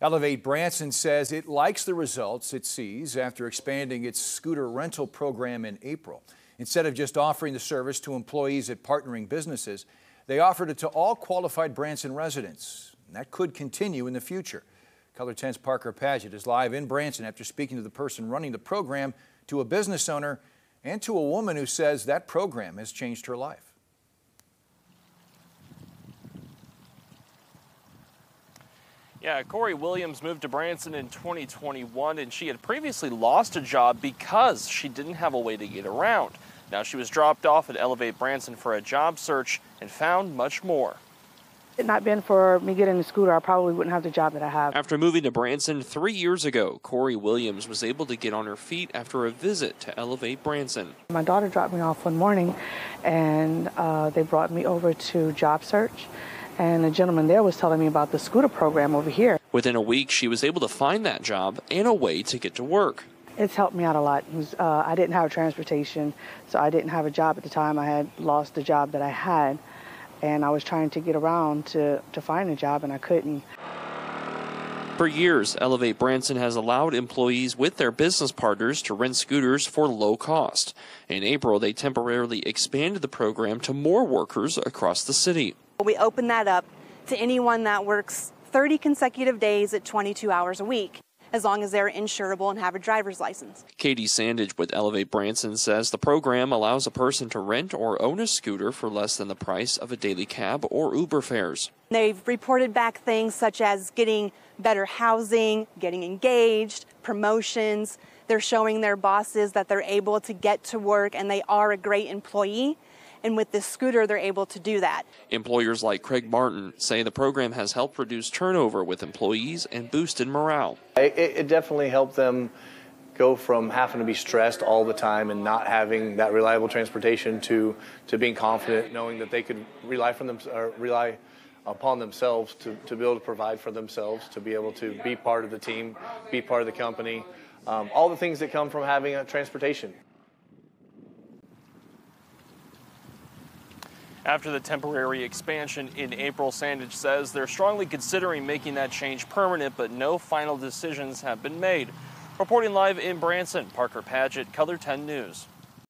Elevate Branson says it likes the results it sees after expanding its scooter rental program in April. Instead of just offering the service to employees at partnering businesses, they offered it to all qualified Branson residents. And that could continue in the future. KOLR 10's Parker Paget is live in Branson after speaking to the person running the program, to a business owner, and to a woman who says that program has changed her life. Yeah, Corey Williams moved to Branson in 2021, and she had previously lost a job because she didn't have a way to get around. Now she was dropped off at Elevate Branson for a job search and found much more. Had it not been for me getting the scooter, I probably wouldn't have the job that I have. After moving to Branson three years ago, Corey Williams was able to get on her feet after a visit to Elevate Branson. My daughter dropped me off one morning, and uh, they brought me over to job search and the gentleman there was telling me about the scooter program over here. Within a week, she was able to find that job and a way to get to work. It's helped me out a lot. Was, uh, I didn't have transportation, so I didn't have a job at the time. I had lost the job that I had, and I was trying to get around to, to find a job, and I couldn't. For years, Elevate Branson has allowed employees with their business partners to rent scooters for low cost. In April, they temporarily expanded the program to more workers across the city. We open that up to anyone that works 30 consecutive days at 22 hours a week as long as they're insurable and have a driver's license. Katie Sandage with Elevate Branson says the program allows a person to rent or own a scooter for less than the price of a daily cab or Uber fares. They've reported back things such as getting better housing, getting engaged, promotions. They're showing their bosses that they're able to get to work and they are a great employee. And with this scooter, they're able to do that. Employers like Craig Martin say the program has helped reduce turnover with employees and boosted morale. It, it definitely helped them go from having to be stressed all the time and not having that reliable transportation to, to being confident, knowing that they could rely, from them, or rely upon themselves to, to be able to provide for themselves, to be able to be part of the team, be part of the company, um, all the things that come from having a transportation. After the temporary expansion in April, Sandage says they're strongly considering making that change permanent, but no final decisions have been made. Reporting live in Branson, Parker Paget, KOLR 10 News.